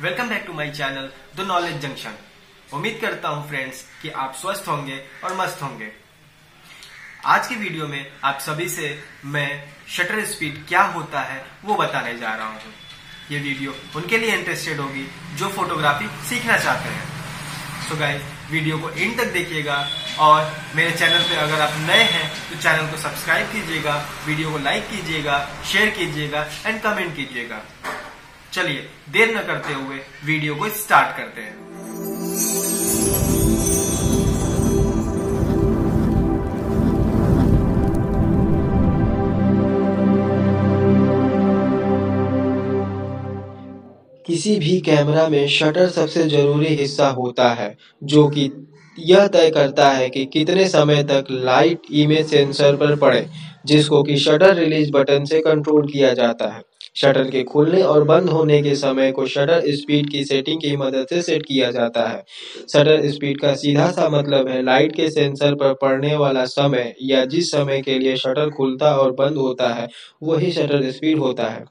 Welcome back to my channel the knowledge junction उम्मीद करता हूँ फ्रेंड्स कि आप स्वस्थ होंगे और मस्त होंगे। आज की वीडियो में आप सभी से मैं शटर स्पीड क्या होता है, वो बताने जा रहा हूँ। ये वीडियो उनके लिए इंटरेस्टेड होगी, जो फोटोग्राफी सीखना चाहते हैं। सो so गाइस वीडियो को एंड तक देखिएगा और मेरे चैनल पे अगर आप नए हैं तो चैनल को सब्सक्राइब कीजिएगा वीडियो को लाइक कीजिएगा शेयर कीजिएगा एंड कमेंट कीजिएगा। चलिए, देर न करते हुए वीडियो को स्टार्ट करते हैं। किसी भी कैमरा में शटर सबसे ज़रूरी हिस्सा होता है, जो कि यह तय करता है कि कितने समय तक लाइट इमेज सेंसर पर पड़े, जिसको कि शटर रिलीज़ बटन से कंट्रोल किया जाता है। शटर के खुलने और बंद होने के समय को शटर स्पीड की सेटिंग की मदद से सेट किया जाता है। शटर स्पीड का सीधा सा मतलब है लाइट के सेंसर पर पड़ने वाला समय या जिस समय के लिए शटर खुलता और बंद होता है, वही शटर स्पीड होता है।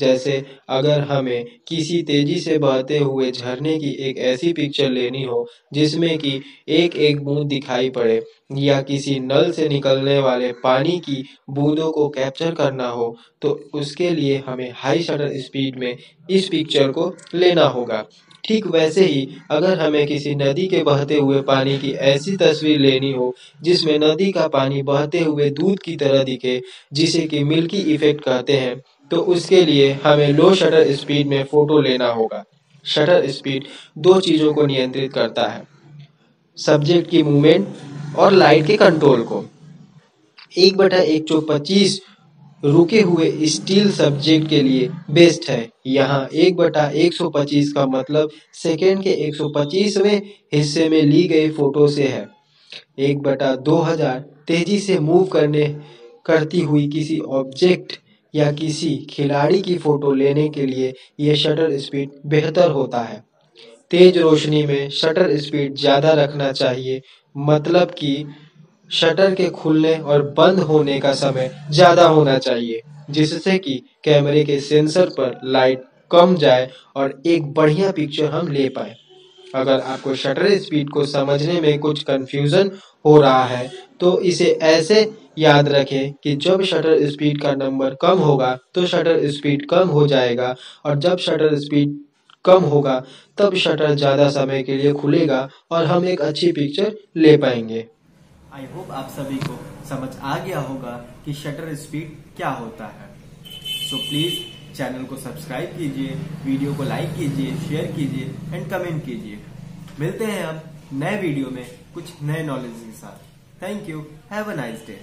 जैसे अगर हमें किसी तेज़ी से बहते हुए झरने की एक ऐसी पिक्चर लेनी हो जिसमें कि एक एक बूंद दिखाई पड़े या किसी नल से निकलने वाले पानी की बूंदों को कैप्चर करना हो तो उसके लिए हमें हाई शटर स्पीड में इस पिक्चर को लेना होगा। ठीक वैसे ही, अगर हमें किसी नदी के बहते हुए पानी की ऐसी तस्वीर लेनी हो, जिसमें नदी का पानी बहते हुए दूध की तरह दिखे, जिसे कि मिल्की इफ़ेक्ट कहते हैं तो उसके लिए हमें लो शटर स्पीड में फ़ोटो लेना होगा। शटर स्पीड दो चीज़ों को नियंत्रित करता है। सब्जेक्ट की मूवमेंट और लाइट के कंट्रोल को। एक बटा एक चौक पच्चीस रुके हुए स्टील सब्जेक्ट के लिए बेस्ट है। यहाँ एक बटा एक सौ पच्चीस का मतलब सेकेंड के एक सौ पच्चीसवें हिस्से में ली गई फ़ोटो से है। एक बटा दो हज़ार तेज़ी से मूव करने, करती हुई किसी ऑब्जेक्ट या किसी खिलाड़ी की फ़ोटो लेने के लिए यह शटर स्पीड बेहतर होता है। तेज रोशनी में शटर स्पीड ज़्यादा रखना चाहिए मतलब कि शटर के खुलने और बंद होने का समय ज़्यादा होना चाहिए, जिससे कि कैमरे के सेंसर पर लाइट कम जाए और एक बढ़िया पिक्चर हम ले पाए। अगर आपको शटर स्पीड को समझने में कुछ कंफ्यूजन हो रहा है तो इसे ऐसे याद रखें कि जब शटर स्पीड का नंबर कम होगा तो शटर स्पीड कम हो जाएगा और जब शटर स्पीड कम होगा, तब शटर ज़्यादा समय के लिए खुलेगा और हम एक अच्छी पिक्चर ले पाएँगे। आई होप आप सभी को समझ आ गया होगा कि शटर स्पीड क्या होता है। सो प्लीज़ चैनल को सब्सक्राइब कीजिए वीडियो को लाइक कीजिए शेयर कीजिए एंड कमेंट कीजिए। मिलते हैं हम नए वीडियो में कुछ नए नॉलेज के साथ। Thank you have a nice day